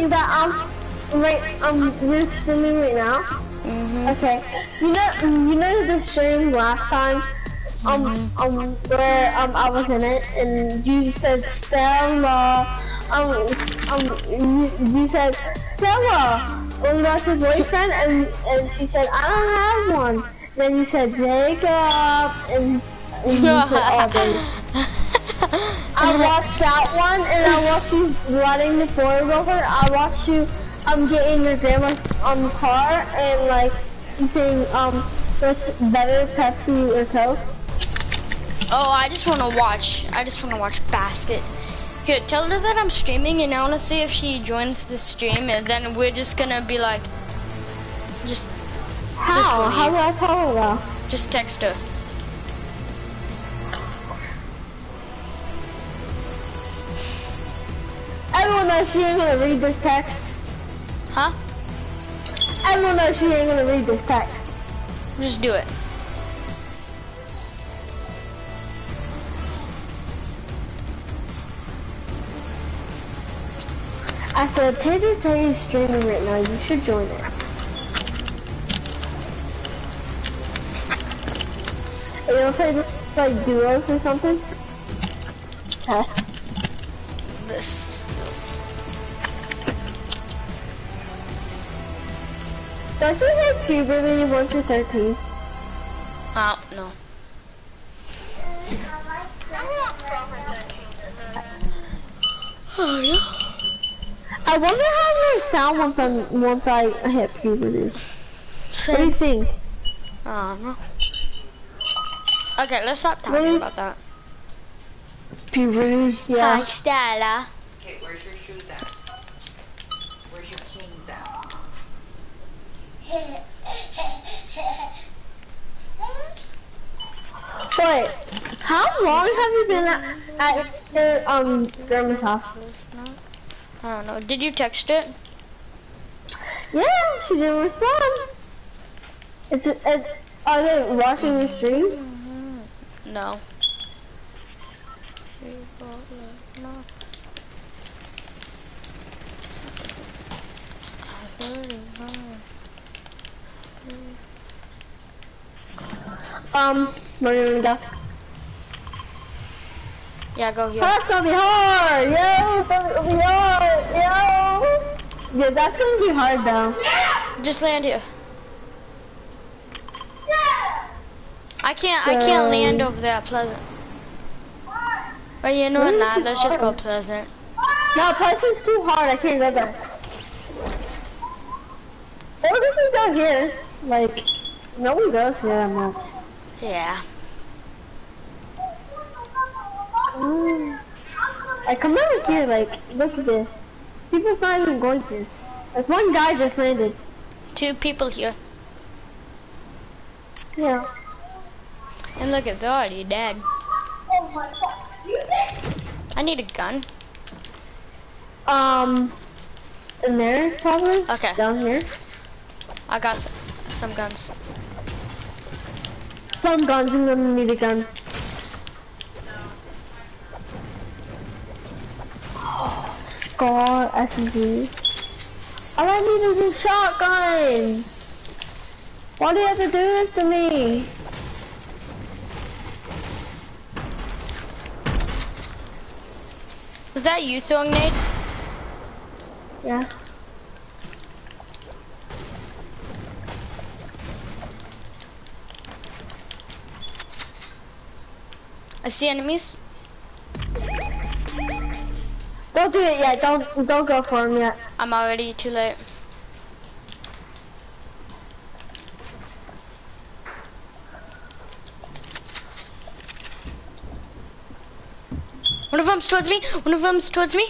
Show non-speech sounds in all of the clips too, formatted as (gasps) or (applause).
stream that I'm right um we're streaming right now? Mm-hmm. Okay. You know you know the stream last time um Mm-hmm. um where um I was in it and you said Stella um um you, you said Stella well that's your boyfriend and and she said I don't have one. Then you said Jacob and, and you said Aubrey. (laughs) I (laughs) watched that one, and I watched you running the forward over. I watched you um getting your grandma on the car and like you saying um what's better, Pepsi or Coke. Oh, I just want to watch. I just want to watch basket. Here, tell her that I'm streaming, and I want to see if she joins the stream, and then we're just gonna be like, just, How? leave. How do I tell her just text her. Everyone knows she ain't gonna read this text. Huh? Everyone knows she ain't gonna read this text. Just do it. I said, Taser Tay is streaming right now. You should join it. Are you gonna play this, like duos or something? Okay. This. Does he have puberty 1 to 13? Oh no. Oh no. I wonder how it will sound once I once I hit puberty. What do you think? I don't. Okay, let's stop Really? talking about that. Puberty, yeah. Hi, Stella. Okay, where's your shoes at? Where's your kings at? Wait, how long have you been at, at your um grandma's house? I don't know. Did you text it? Yeah, she didn't respond. Is it? it are they watching the stream? No. Um, where gonna go? Yeah, go here. That's gonna be hard, yo. That's gonna be hard, yo. Yeah, that's gonna be hard though. Just land here. I can't. I can't land over there, at Pleasant. But you know what? Nah, let's just go Pleasant. No, Pleasant's too hard. I can't go there. Or we can go here. Like, no one goes here that much. Yeah. Mm. Like, come over here. Like, look at this. People's not even going to. Like, one guy just landed. Two people here. Yeah. And look at they're already dead. I need a gun. Um, in there probably. Okay. Down here. I got some, some guns. Some guns. I'm gonna need a gun. Scar SMG. All I need is a shotgun. Why do you have to do this to me? Was that you throwing nades? Yeah. I see enemies. Don't do it yet. Don't don't go for him yet. I'm already too late. One of them's towards me. One of them's towards me.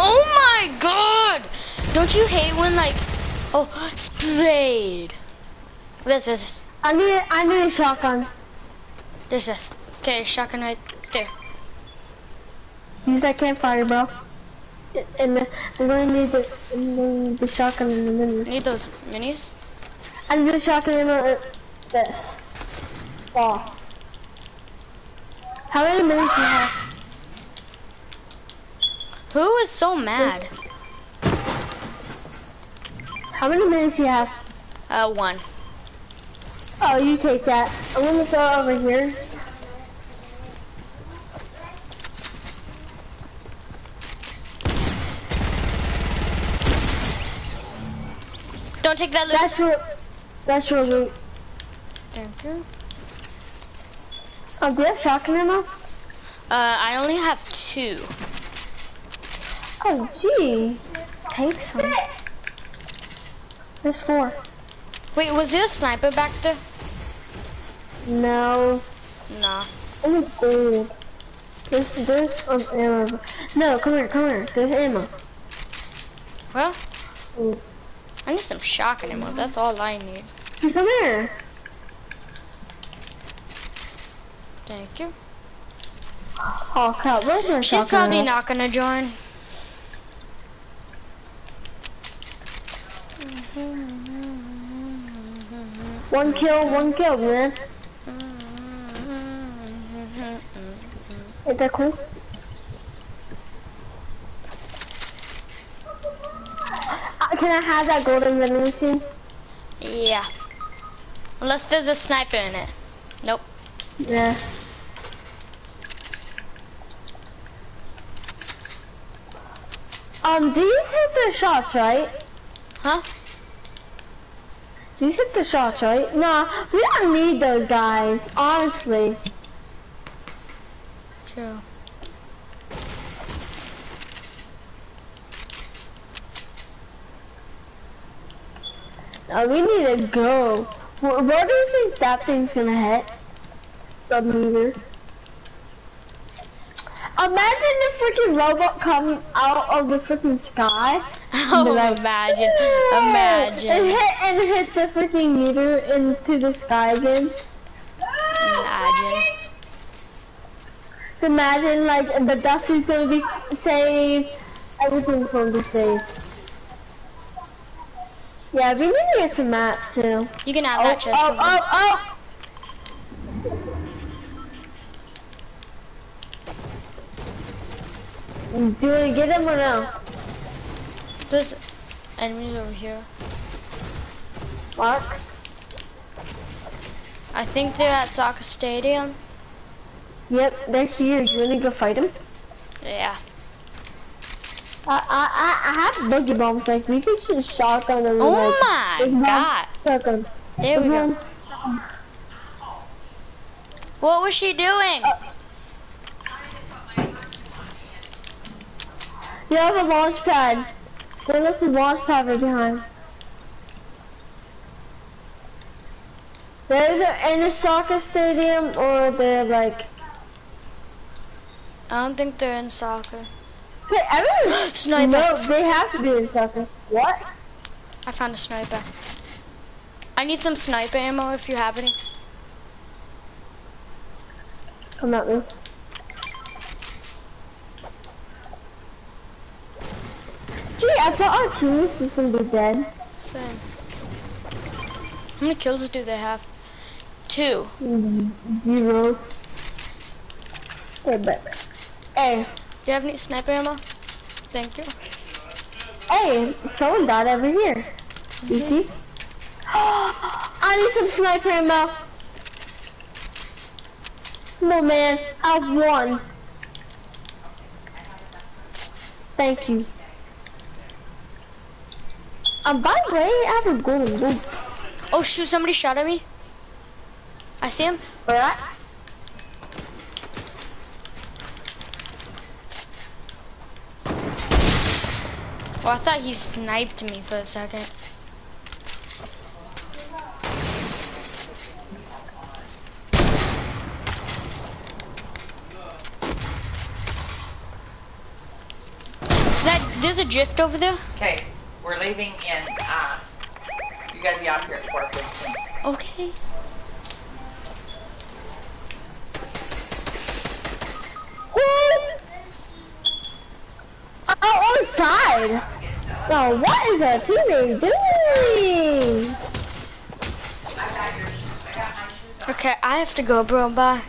Oh my god! Don't you hate when like, oh, sprayed. This, this, this. I need I need a shotgun. This, this. Okay, shotgun right there. Use that campfire, bro. And the, I'm gonna need the, I'm gonna need the shotgun in the minis. Need those minis? I need the shotgun in uh, the, this. fall. How many minutes do you have? Who is so mad? How many minutes do you have? Uh, one. Oh, you take that. I'm gonna throw it over here. Don't take that loot. That's your, that's your loot. Thank you. Oh, do you have shotgun ammo? Uh, I only have two. Oh, gee. Take some. There's four. Wait, was there a sniper back there? No. Nah. Oh, gold. There's, there's um, ammo. No, come here, come here. There's ammo. Well, Ooh. I need some shotgun ammo. That's all I need. Come here. Thank you. Oh, crap. Where's my She's probably ammo? not gonna join. One kill, one kill, man. Is that cool? Uh, can I have that golden machine? Yeah. Unless there's a sniper in it. Nope. Yeah. Um, do you hit the shots, right? Huh? You hit the shots, right? Nah, we don't need those guys, honestly. True. Uh, we need to go. Where, where do you think that thing's gonna hit? The meteor. Imagine the freaking robot come out of the freaking sky. (laughs) Oh, like, imagine. "Yeah," And Imagine. hit, and hit the freaking meteor into the sky again. Imagine. Imagine like the dust is gonna be saved. Everything's gonna be saved. Yeah, we need to get some mats too. You can have Oh, that chest. oh, there. oh, oh! Do to get him or no? There's enemies over here. Mark? I think they're at soccer stadium. Yep, they're here. You want to go fight them? Yeah. I, I, I, I have boogie bombs. Like, we could just shotgun them. Oh like, my god. Shotgun. There we go. What was she doing? Uh, you have a launch pad. There looks a launch pad right behind. They're either in a soccer stadium or they're like. I don't think they're in soccer. Hey, everyone. (gasps) Sniper. No, they have to be in soccer. What? I found a sniper. I need some sniper ammo if you have any. Come at me. I thought our team was gonna be dead. Same. How many kills do they have? Two. Mm-hmm. Zero. Hey, but. Hey, Do you have any sniper ammo? Thank you. hey, someone died over here. You mm-hmm. see? (gasps) I need some sniper ammo. On, man. I have won. Thank you. Um, by the way, I have a golden loop. Oh shoot, somebody shot at me. I see him. Where at? Oh, I thought he sniped me for a second. That there's a drift over there. Okay, we're leaving in, uh, you gotta be out here at 4:15. Okay. What? Oh, outside. Now, what is our teammate doing? I got your, I got my shoes Okay, I have to go, bro. Bye.